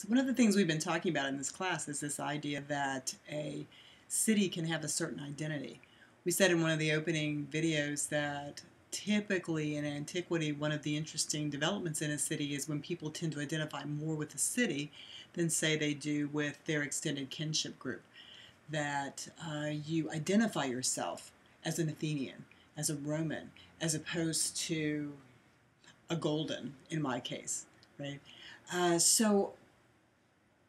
So, one of the things we've been talking about in this class is this idea that a city can have a certain identity. We said in one of the opening videos that typically in antiquity, one of the interesting developments in a city is when people tend to identify more with the city than, say, they do with their extended kinship group. That uh, you identify yourself as an Athenian, as a Roman, as opposed to a Golden, in my case, right? Uh, so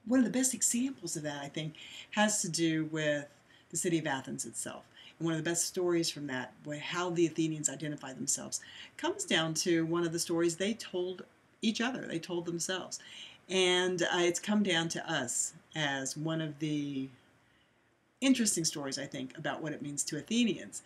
one of the best examples of that, I think, has to do with the city of Athens itself. And one of the best stories from that, how the Athenians identify themselves, comes down to one of the stories they told each other, they told themselves. And uh, it's come down to us as one of the interesting stories, I think, about what it means to Athenians.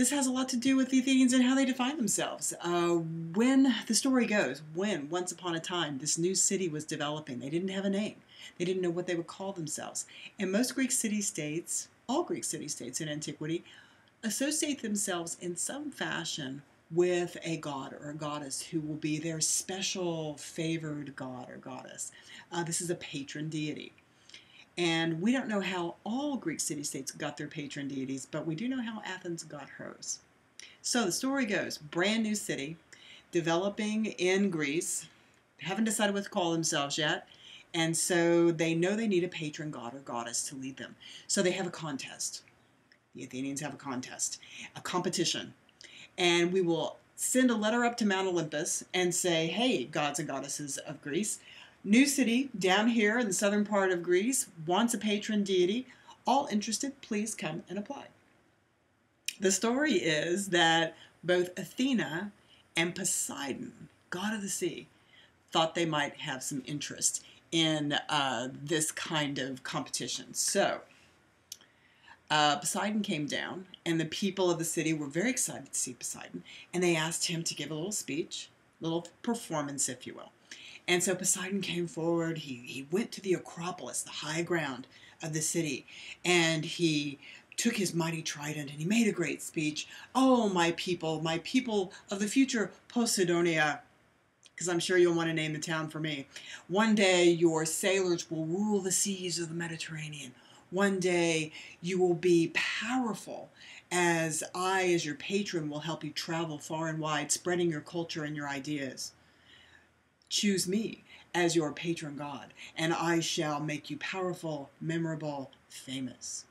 This has a lot to do with the Athenians and how they define themselves. Uh, when the story goes, when once upon a time this new city was developing, they didn't have a name. They didn't know what they would call themselves. And most Greek city states, all Greek city states in antiquity, associate themselves in some fashion with a god or a goddess who will be their special favored god or goddess. Uh, this is a patron deity. And we don't know how all Greek city states got their patron deities, but we do know how Athens got hers. So the story goes brand new city, developing in Greece, haven't decided what to call themselves yet. And so they know they need a patron god or goddess to lead them. So they have a contest. The Athenians have a contest, a competition. And we will send a letter up to Mount Olympus and say, hey, gods and goddesses of Greece, New city down here in the southern part of Greece wants a patron deity. All interested, please come and apply. The story is that both Athena and Poseidon, god of the sea, thought they might have some interest in uh, this kind of competition. So, uh, Poseidon came down, and the people of the city were very excited to see Poseidon, and they asked him to give a little speech, a little performance, if you will. And so Poseidon came forward. He, he went to the Acropolis, the high ground of the city, and he took his mighty trident and he made a great speech. Oh, my people, my people of the future Poseidonia, because I'm sure you'll want to name the town for me. One day your sailors will rule the seas of the Mediterranean. One day you will be powerful as I, as your patron, will help you travel far and wide, spreading your culture and your ideas. Choose me as your patron god, and I shall make you powerful, memorable, famous.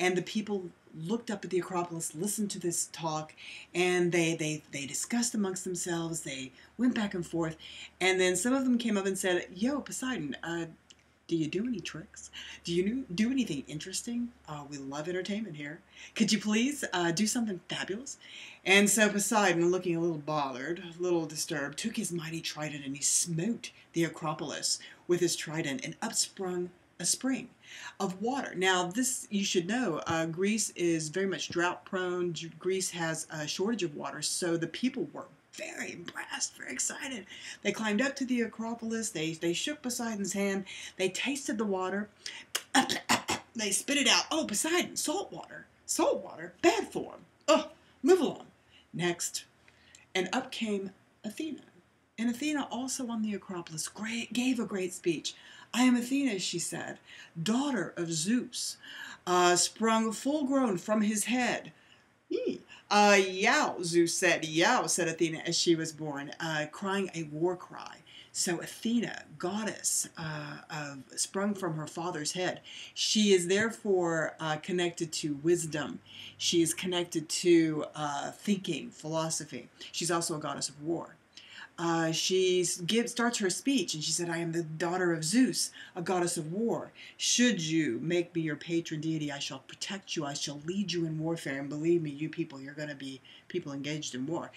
And the people looked up at the Acropolis, listened to this talk, and they, they, they discussed amongst themselves. They went back and forth. And then some of them came up and said, Yo, Poseidon, uh, do you do any tricks? Do you do anything interesting? Uh, we love entertainment here. Could you please uh, do something fabulous? And so Poseidon, looking a little bothered, a little disturbed, took his mighty trident and he smote the Acropolis with his trident, and up sprung a spring of water. Now, this you should know, uh, Greece is very much drought prone. Greece has a shortage of water, so the people were very impressed, very excited. They climbed up to the Acropolis. They, they shook Poseidon's hand. They tasted the water. they spit it out. Oh, Poseidon, salt water. Salt water, bad form. Oh, move along. Next. And up came Athena. And Athena, also on the Acropolis, great, gave a great speech. I am Athena, she said, daughter of Zeus, uh, sprung full grown from his head. Uh, yow, Zeus said. Yow, said Athena as she was born, uh, crying a war cry. So Athena, goddess, uh, sprung from her father's head. She is therefore uh, connected to wisdom. She is connected to uh, thinking, philosophy. She's also a goddess of war uh, she gives, starts her speech and she said, I am the daughter of Zeus, a goddess of war. Should you make me your patron deity, I shall protect you, I shall lead you in warfare. And believe me, you people, you're going to be people engaged in war.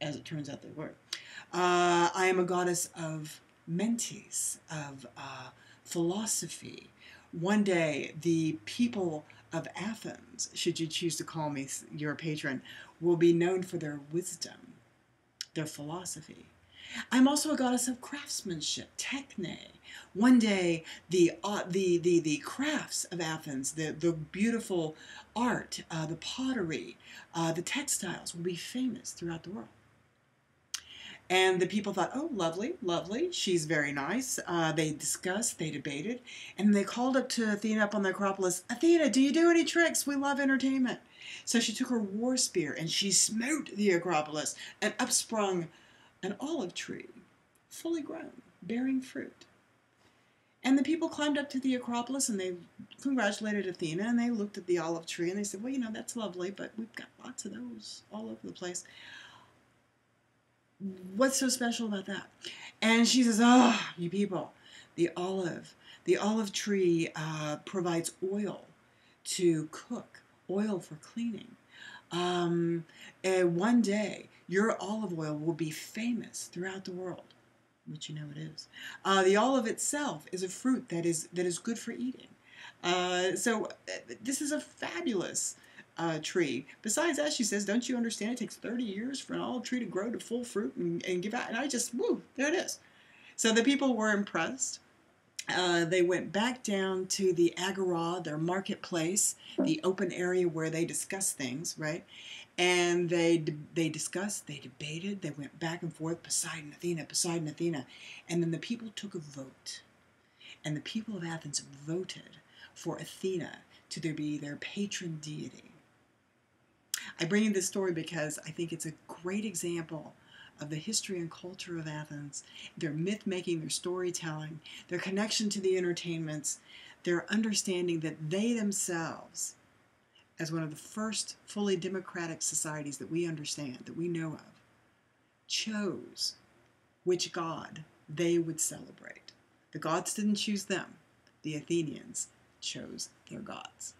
As it turns out, they were. Uh, I am a goddess of mentis, of uh, philosophy. One day, the people of Athens, should you choose to call me your patron, will be known for their wisdom their philosophy. I'm also a goddess of craftsmanship, techne. One day, the, uh, the, the, the crafts of Athens, the, the beautiful art, uh, the pottery, uh, the textiles will be famous throughout the world. And the people thought, oh, lovely, lovely. She's very nice. Uh, they discussed, they debated, and they called up to Athena up on the Acropolis Athena, do you do any tricks? We love entertainment. So she took her war spear and she smote the Acropolis, and up sprung an olive tree, fully grown, bearing fruit. And the people climbed up to the Acropolis and they congratulated Athena and they looked at the olive tree and they said, Well, you know, that's lovely, but we've got lots of those all over the place what's so special about that? And she says, oh, you people, the olive, the olive tree uh, provides oil to cook, oil for cleaning. Um, one day, your olive oil will be famous throughout the world, which you know it is. Uh, the olive itself is a fruit that is that is good for eating. Uh, so uh, this is a fabulous uh, tree. Besides that, she says, don't you understand it takes 30 years for an olive tree to grow to full fruit and, and give out? And I just, woo, there it is. So the people were impressed. Uh, they went back down to the agora, their marketplace, the open area where they discuss things, right? And they they discussed, they debated, they went back and forth, Poseidon, Athena, Poseidon, Athena, and then the people took a vote, and the people of Athens voted for Athena to be their patron deity. I bring in this story because I think it's a great example of the history and culture of Athens, their myth making, their storytelling, their connection to the entertainments, their understanding that they themselves, as one of the first fully democratic societies that we understand, that we know of, chose which god they would celebrate. The gods didn't choose them, the Athenians chose their gods.